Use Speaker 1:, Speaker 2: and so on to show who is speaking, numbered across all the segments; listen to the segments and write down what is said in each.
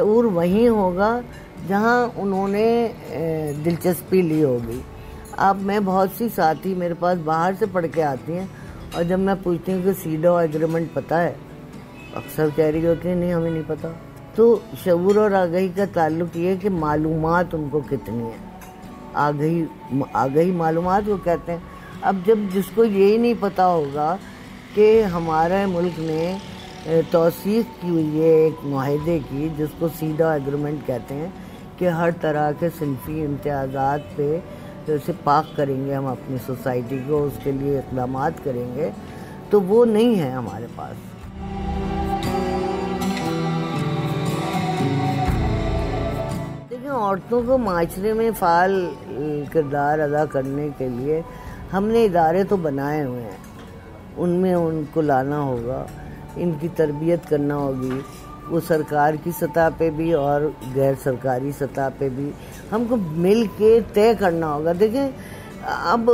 Speaker 1: शूर वहीं होगा जहाँ उन्होंने दिलचस्पी ली होगी। अब मैं बहुत सी साथी मेरे पास बाहर से पढ़ के आती हैं और जब मैं पूछती हूँ कि सीडो एग्रीमेंट पता है, अक्सर कह रही होती है, नहीं, हमें नहीं पता। तो शूर और आगही का ताल्लुक ये है कि मालूम उनको कितनी है। आगही आगही मालूम वो कहते हैं। अब जब जिसको यही नहीं पता होगा कि हमारे मुल्क ने तोसीक की हुई है एक माहदे की, जिसको सीधा एग्रीमेंट कहते हैं कि हर तरह के सिनफी इम्तियाज़ात पे जैसे पाक करेंगे हम अपनी सोसाइटी को, उसके लिए इकदाम करेंगे तो वो नहीं है हमारे पास। देखिए, औरतों को माशरे में फ़ाल किरदार अदा करने के लिए हमने इदारे तो बनाए हुए हैं। उनमें उनको लाना होगा। इनकी तरबियत करना होगी। वो सरकार की सतह पे भी और गैर सरकारी सतह पे भी हमको मिल के तय करना होगा। देखें, अब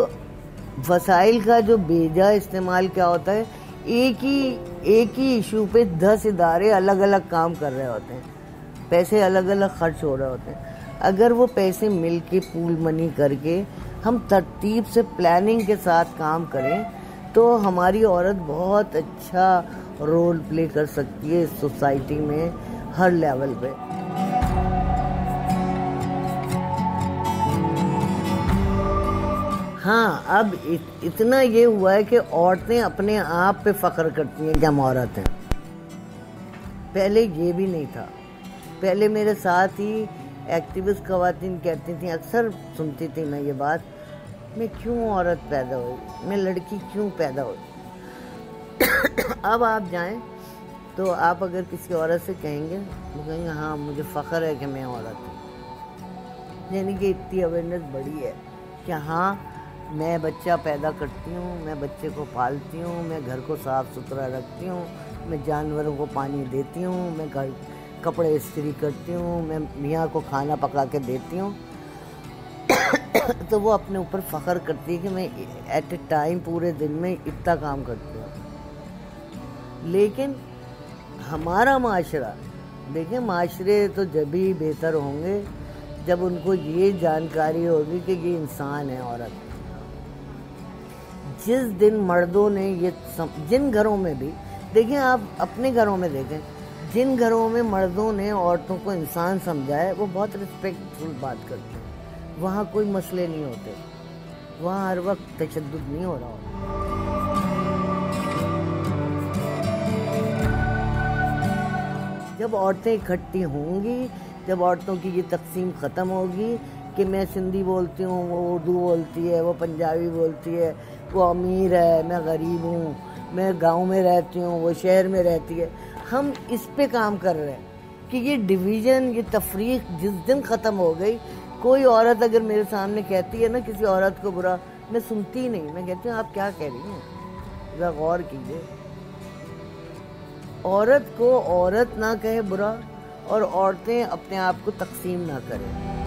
Speaker 1: वसाइल का जो बेजा इस्तेमाल क्या होता है, एक ही एक ही इशू पे दस इदारे अलग अलग काम कर रहे होते हैं। पैसे अलग अलग खर्च हो रहे होते हैं। अगर वो पैसे मिल के पूल मनी करके हम तरतीब से प्लानिंग के साथ काम करें तो हमारी औरत बहुत अच्छा रोल प्ले कर सकती है इस सोसाइटी में हर लेवल पे। हाँ अब इत, इतना ये हुआ है कि औरतें अपने आप पे फख्र करती हैं कि हम औरत हैं। पहले ये भी नहीं था। पहले मेरे साथ ही एक्टिविस्ट खवातीन कहती थी अक्सर सुनती थी मैं ये बात मैं क्यों औरत पैदा हुई? मैं लड़की क्यों पैदा हुई? अब आप जाएँ तो आप अगर किसी औरत से कहेंगे, वो कहेंगे हाँ मुझे फ़ख्र है कि मैं औरत हूँ। यानी कि इतनी अवेयरनेस बढ़ी है कि हाँ मैं बच्चा पैदा करती हूँ, मैं बच्चे को पालती हूँ, मैं घर को साफ़ सुथरा रखती हूँ, मैं जानवरों को पानी देती हूँ, मैं घर, कपड़े इस्त्री करती हूँ, मैं मियाँ को खाना पका के देती हूँ। तो वो अपने ऊपर फ़ख्र करती है कि मैं एट ए टाइम पूरे दिन में इतना काम करती हूँ। लेकिन हमारा माशरा देखें माशरे तो जब ही बेहतर होंगे जब उनको ये जानकारी होगी कि ये इंसान है औरत। जिस दिन मर्दों ने ये सम, जिन घरों में भी देखें आप अपने घरों में देखें जिन घरों में मर्दों ने औरतों को इंसान समझा है वो बहुत रिस्पेक्टफुल बात करते हैं। वहाँ कोई मसले नहीं होते। वहाँ हर वक्त तशद नहीं हो रहा होता। जब औरतें इकट्ठी होंगी, जब औरतों की ये तकसीम ख़त्म होगी कि मैं सिंधी बोलती हूँ, वो उर्दू बोलती है, वो पंजाबी बोलती है, वो अमीर है, मैं गरीब हूँ, मैं गाँव में रहती हूँ, वो शहर में रहती है, हम इस पे काम कर रहे हैं कि ये डिवीज़न, ये तफरीक जिस दिन ख़त्म हो गई, कोई औरत अगर मेरे सामने कहती है ना, किसी औरत को बुरा, मैं सुनती ही नहीं, मैं कहती हूँ, आप क्या कह रही हैं? ज़रा गौर कीजिए। औरत को औरत ना कहे बुरा और औरतें अपने आप को तकसीम ना करें।